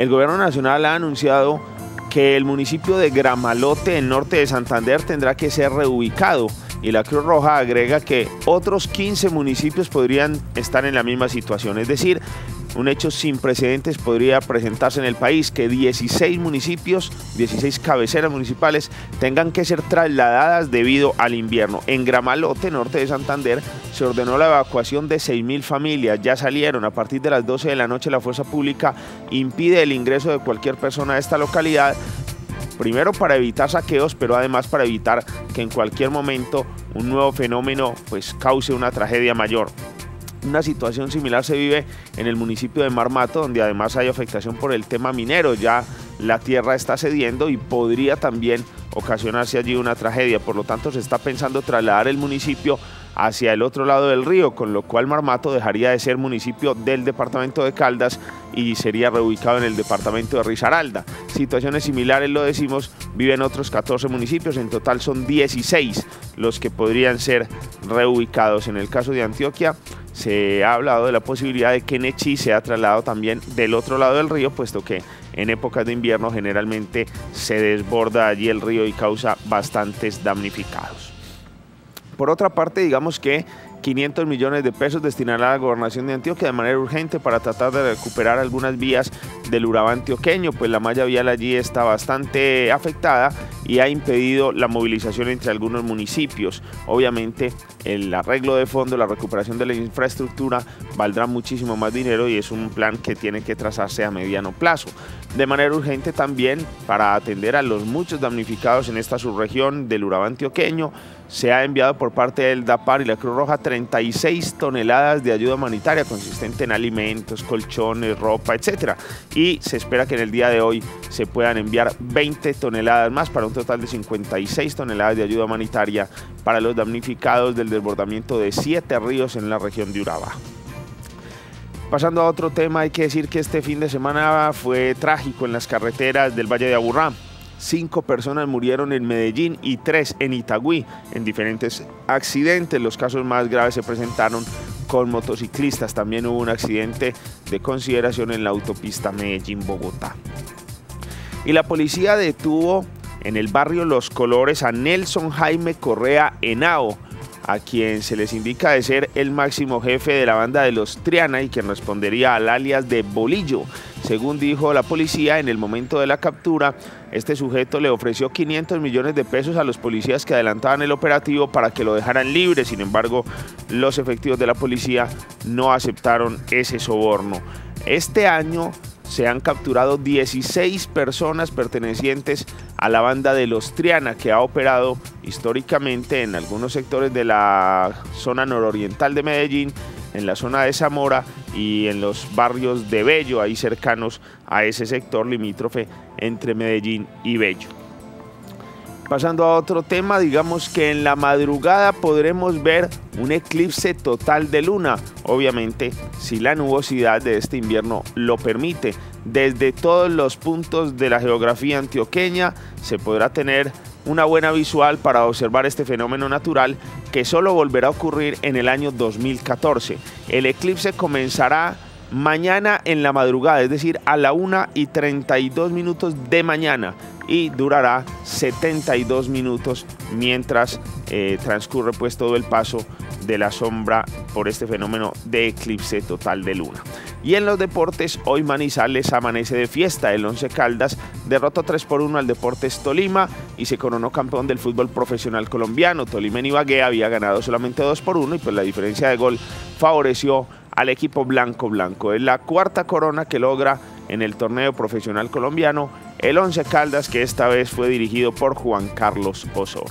el gobierno nacional ha anunciado que el municipio de Gramalote, en norte de Santander, tendrá que ser reubicado. Y la Cruz Roja agrega que otros 15 municipios podrían estar en la misma situación, es decir, un hecho sin precedentes podría presentarse en el país, que 16 municipios, 16 cabeceras municipales tengan que ser trasladadas debido al invierno. En Gramalote, norte de Santander, se ordenó la evacuación de 6.000 familias, ya salieron a partir de las 12 de la noche la fuerza pública impide el ingreso de cualquier persona a esta localidad primero para evitar saqueos, pero además para evitar que en cualquier momento un nuevo fenómeno pues cause una tragedia mayor. Una situación similar se vive en el municipio de Marmato, donde además hay afectación por el tema minero. Ya la tierra está cediendo y podría también ocasionarse allí una tragedia. Por lo tanto, se está pensando trasladar el municipio hacia el otro lado del río, con lo cual Marmato dejaría de ser municipio del departamento de Caldas y sería reubicado en el departamento de Risaralda. Situaciones similares, lo decimos, viven otros 14 municipios, en total son 16 los que podrían ser reubicados. En el caso de Antioquia, se ha hablado de la posibilidad de que Nechi sea trasladado también del otro lado del río, puesto que en épocas de invierno generalmente se desborda allí el río y causa bastantes damnificados. Por otra parte, digamos que 500 millones de pesos destinará a la gobernación de Antioquia de manera urgente para tratar de recuperar algunas vías del Urabá antioqueño, pues la malla vial allí está bastante afectada y ha impedido la movilización entre algunos municipios. Obviamente el arreglo de fondo, la recuperación de la infraestructura valdrá muchísimo más dinero y es un plan que tiene que trazarse a mediano plazo. De manera urgente también para atender a los muchos damnificados en esta subregión del Urabá antioqueño, se ha enviado por parte del DAPAR y la Cruz Roja 36 toneladas de ayuda humanitaria consistente en alimentos, colchones, ropa, etc. Y se espera que en el día de hoy se puedan enviar 20 toneladas más para un total de 56 toneladas de ayuda humanitaria para los damnificados del desbordamiento de siete ríos en la región de Urabá. Pasando a otro tema, hay que decir que este fin de semana fue trágico en las carreteras del Valle de Aburrá. Cinco personas murieron en Medellín y tres en Itagüí en diferentes accidentes. Los casos más graves se presentaron con motociclistas. También hubo un accidente de consideración en la autopista Medellín-Bogotá. Y la policía detuvo en el barrio Los Colores a Nelson Jaime Correa Henao, a quien se les indica de ser el máximo jefe de la banda de los Triana y quien respondería al alias de Bolillo. Según dijo la policía, en el momento de la captura, este sujeto le ofreció 500 millones de pesos a los policías que adelantaban el operativo para que lo dejaran libre. Sin embargo, los efectivos de la policía no aceptaron ese soborno. Este año se han capturado 16 personas pertenecientes a la banda de los Triana, que ha operado históricamente en algunos sectores de la zona nororiental de Medellín, en la zona de Zamora y en los barrios de Bello, ahí cercanos a ese sector limítrofe entre Medellín y Bello. Pasando a otro tema, digamos que en la madrugada podremos ver un eclipse total de luna, obviamente si la nubosidad de este invierno lo permite. Desde todos los puntos de la geografía antioqueña se podrá tener una buena visual para observar este fenómeno natural que solo volverá a ocurrir en el año 2014. El eclipse comenzará mañana en la madrugada, es decir, a la 1 y 32 minutos de mañana y durará 72 minutos mientras eh, transcurre pues todo el paso de la sombra por este fenómeno de eclipse total de luna. Y en los deportes, hoy Manizales amanece de fiesta. El Once Caldas derrotó 3 por 1 al Deportes Tolima y se coronó campeón del fútbol profesional colombiano. Tolima en Ibagué había ganado solamente 2 por 1 y pues la diferencia de gol favoreció al equipo blanco blanco. Es la cuarta corona que logra en el torneo profesional colombiano el Once Caldas que esta vez fue dirigido por Juan Carlos Osorio.